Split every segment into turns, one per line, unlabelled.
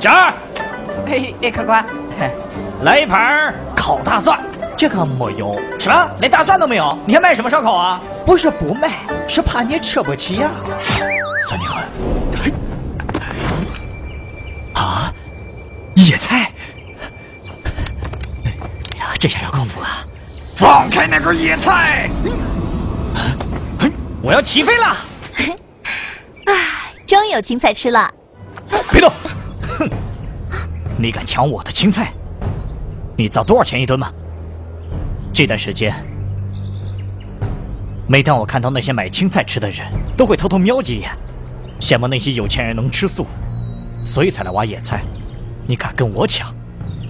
佳儿，
哎哎，客官，
来一盘烤大蒜。
这个没有，
什么？连大蒜都没有？你还卖什么烧烤啊？
不是不卖，是怕你吃不起呀。
算你狠！
啊，野菜！
哎呀，这下要靠谱了！放开那根野菜！我要起飞了！
哎，终于有青菜吃了。
别动！哼！你敢抢我的青菜？你知道多少钱一吨吗？这段时间，每当我看到那些买青菜吃的人，都会偷偷瞄几眼，羡慕那些有钱人能吃素，所以才来挖野菜。你敢跟我抢？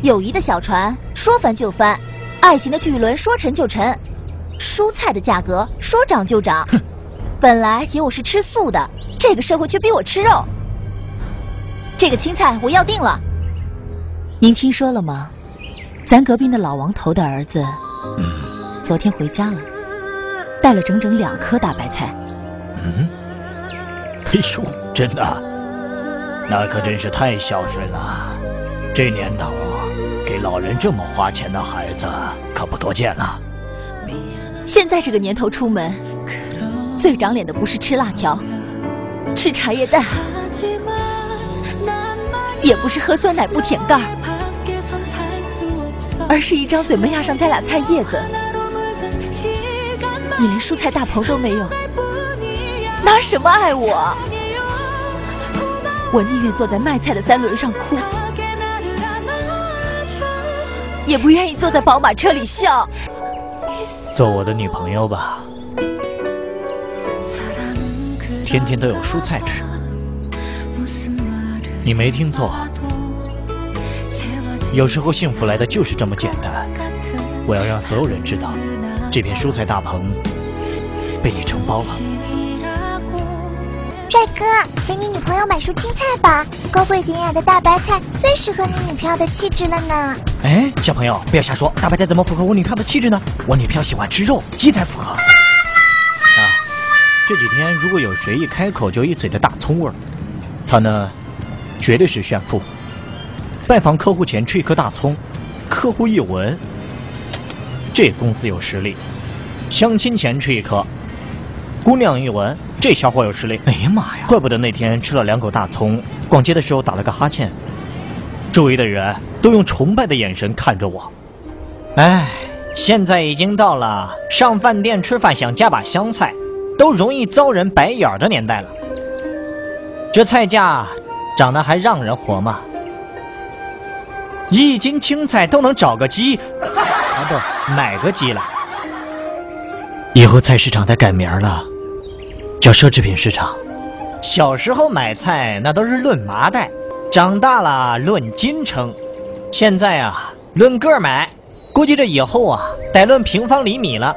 友谊的小船说翻就翻，爱情的巨轮说沉就沉，蔬菜的价格说涨就涨。本来姐我是吃素的，这个社会却逼我吃肉。这个青菜我要定了。您听说了吗？咱隔壁那老王头的儿子。嗯，昨天回家了，带了整整两颗大白菜。
嗯，哎呦，真的？那可真是太孝顺了。这年头，给老人这么花钱的孩子可不多见了。
现在这个年头出门，最长脸的不是吃辣条，吃茶叶蛋，也不是喝酸奶不舔盖儿。而是一张嘴门牙上加俩菜叶子，你连蔬菜大棚都没有，拿什么爱我？我宁愿坐在卖菜的三轮上哭，也不愿意坐在宝马车里笑。
做我的女朋友吧，天天都有蔬菜吃。你没听错。有时候幸福来的就是这么简单。我要让所有人知道，这片蔬菜大棚被你承包了。
帅哥，给你女朋友买束青菜吧，高贵典雅的大白菜最适合你女朋友的气质了呢。
哎，小朋友不要瞎说，大白菜怎么符合我女朋友的气质呢？我女朋友喜欢吃肉，鸡才符合。啊，
这几天如果有谁一开口就一嘴的大葱味儿，他呢，绝对是炫富。拜访客户前吃一颗大葱，客户一闻，这公司有实力；相亲前吃一颗，姑娘一闻，这小伙有实力。
哎呀妈呀！
怪不得那天吃了两口大葱，逛街的时候打了个哈欠，周围的人都用崇拜的眼神看着我。哎，现在已经到了上饭店吃饭想加把香菜，都容易遭人白眼的年代了。这菜价涨得还让人活吗？一斤青菜都能找个鸡，啊不，买个鸡来。以后菜市场得改名了，叫奢侈品市场。小时候买菜那都是论麻袋，长大了论斤称，现在啊论个买。估计这以后啊得论平方厘米了。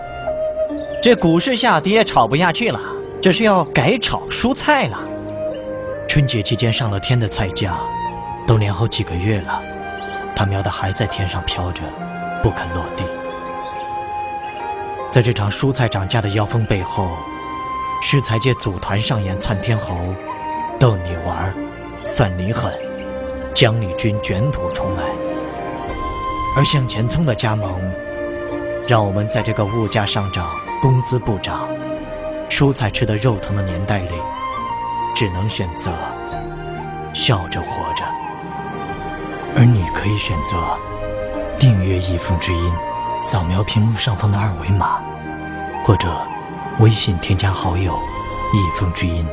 这股市下跌炒不下去了，这是要改炒蔬菜了。春节期间上了天的菜价，都连好几个月了。他喵的还在天上飘着，不肯落地。在这场蔬菜涨价的妖风背后，食材界组团上演窜天猴，逗你玩，算你狠，将你军卷土重来。而向前冲的加盟，让我们在这个物价上涨、工资不涨、蔬菜吃的肉疼的年代里，只能选择笑着活着。而你可以选择订阅一风之音，扫描屏幕上方的二维码，或者微信添加好友一风之音。